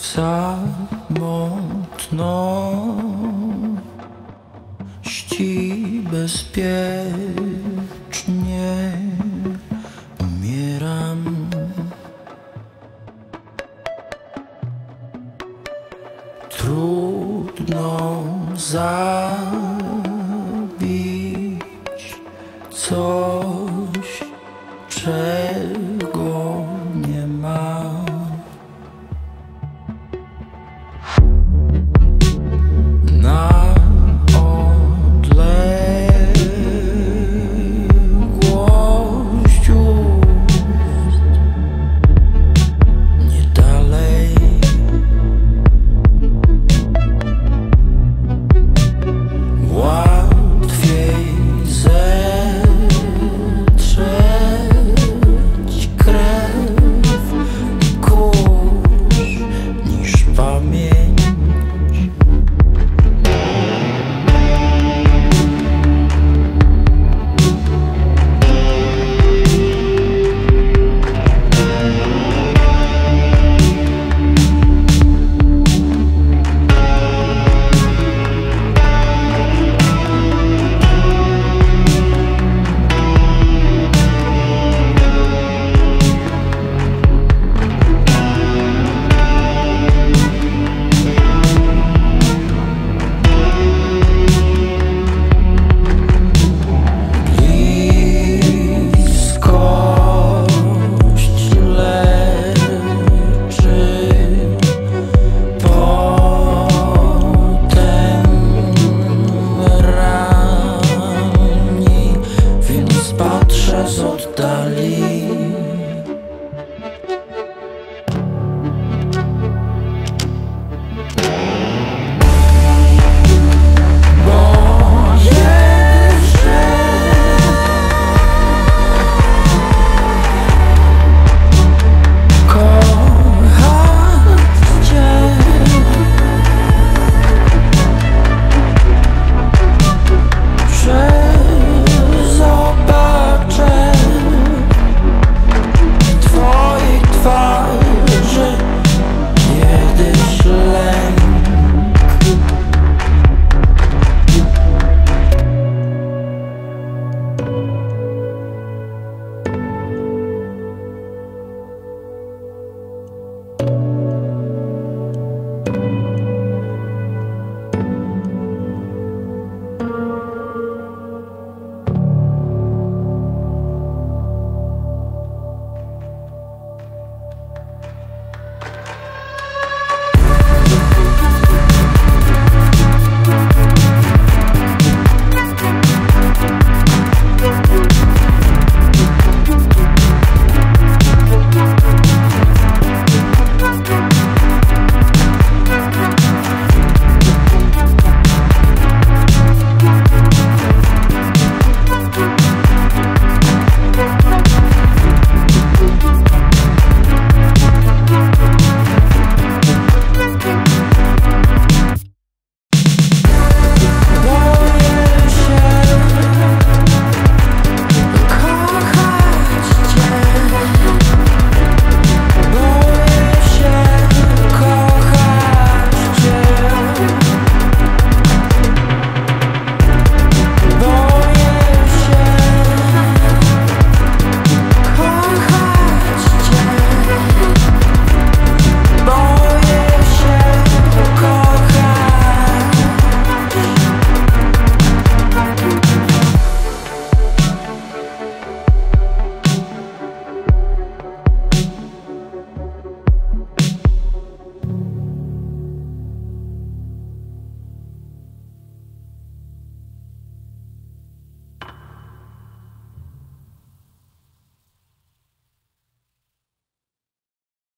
samotności bezpiecznie umieram. Trudno zabić coś, czego